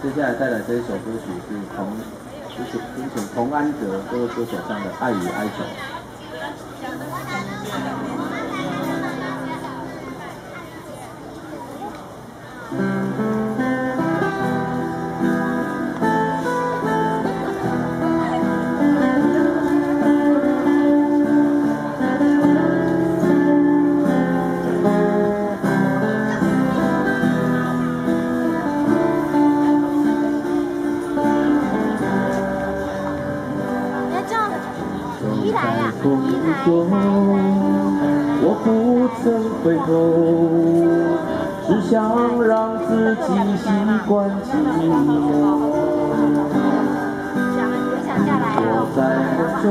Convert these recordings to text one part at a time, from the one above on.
接下来带来这一首歌曲是同，就是听从童安格这位歌手唱的《爱与哀愁》。风中，我不曾回头，只想让自己习惯寂寞。我在梦中，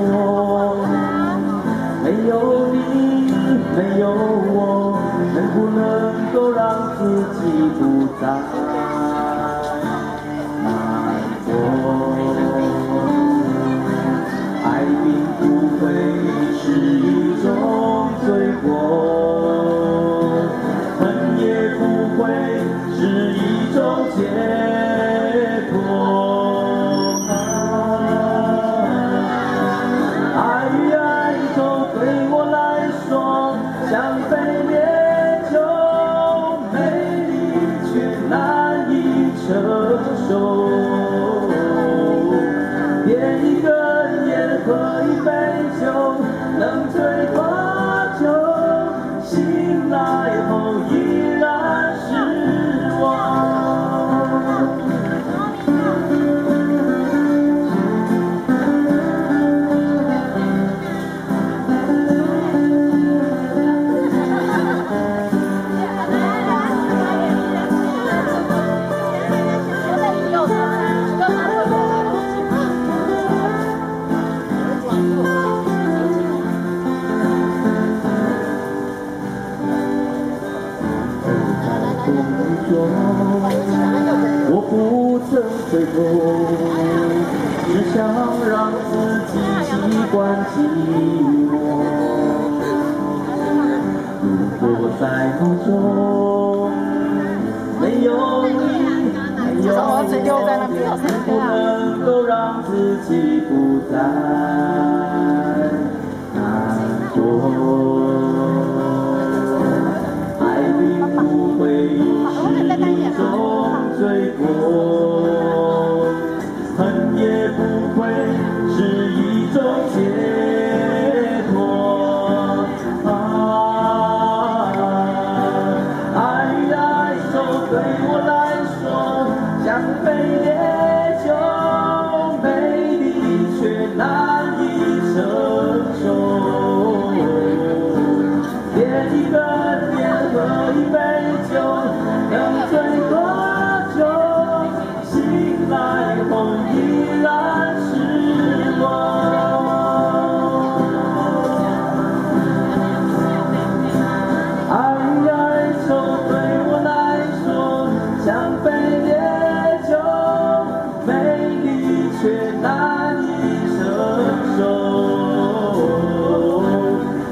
没有你，没有我，能不能够让自己不再？像杯烈酒美丽却难以承受。点一根烟喝一杯酒能醉多久醒来后衣我不曾回头，只想让自己习惯寂寞。如果在梦中没有你，没有我，不能够让自己不再。爱与哀愁对我来说，像飞。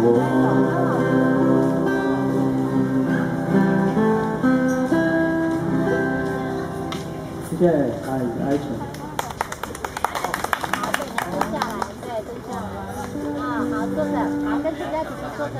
谢谢，爱爱情。好，下来，对，蹲下来。啊，好，坐着，好，跟大家姐姐坐着。